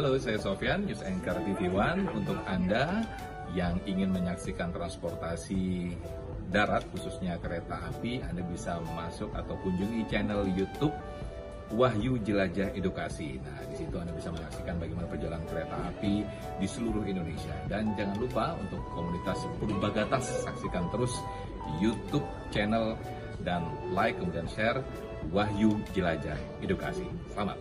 Halo, saya Sofian News Anchor TV One. Untuk Anda yang ingin menyaksikan transportasi darat, khususnya kereta api, Anda bisa masuk atau kunjungi channel YouTube Wahyu Jelajah Edukasi. Nah, di situ Anda bisa menyaksikan bagaimana perjalanan kereta api di seluruh Indonesia. Dan jangan lupa untuk komunitas Purbagatas, saksikan terus YouTube channel dan like kemudian share Wahyu Jelajah Edukasi. Selamat.